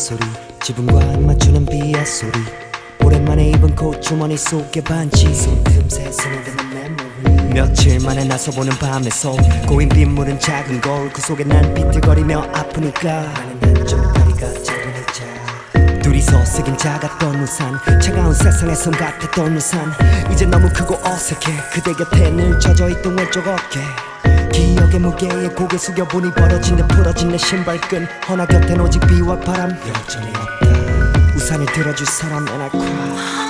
소리 지붕과 입 맞추는 비의 소리. 오랜만에 입은 코트 주머니 속에 반지 손틈새 스며드는 메모리 며칠 만에 나서 보는 밤의 서울 고인 빗물은 작은 거울 그 속에 난 비틀거리며 아프니까. 나는 한쪽 다리가 짧은 의자. 둘이서 쓰긴 작았던 우산 차가운 세상에 섬 같았던 우산. 이제 너무 크고 어색해. 그대 곁에 늘 젖어있던 왼쪽 어깨 기억의 무게에 고개 숙여보니 버려진 듯 풀어진 내 신발끈. 허나 곁엔 오직 비와 바람. 여전히 없다. 우산을 들어줄 사람 and I cry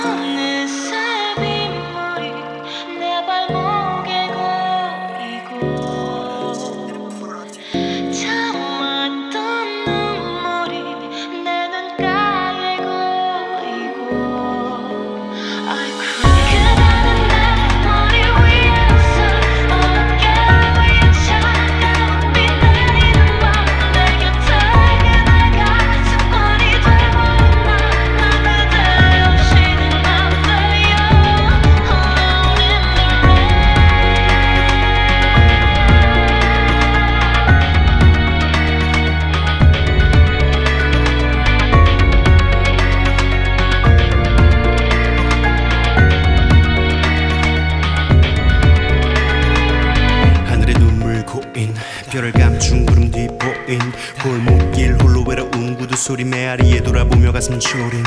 별을 감춘 구름 뒤 보인 골목길 홀로 외로운 구두 소리 메아리에 돌아보며 가슴 졸인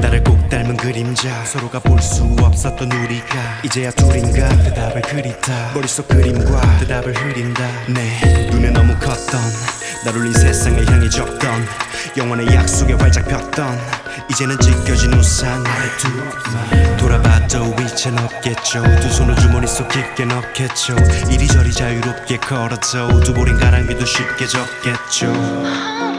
나를 꼭 닮은 그림자 서로가 볼 수 없었던 우리가 이제야 둘인가 대답을 그리다 머릿속 그림과 대답을 흐린다 내 눈에 너무 컸던 날 울린 세상을 향해 적던 영원의 약속에 활짝 폈던 이제는 찢겨진 우산 돌아봐도 이젠 없겠죠. 두 손을 주머니 속 깊게 넣겠죠. 이리저리 자유롭게 걸어도 두 보린 가랑비도 쉽게 젖겠죠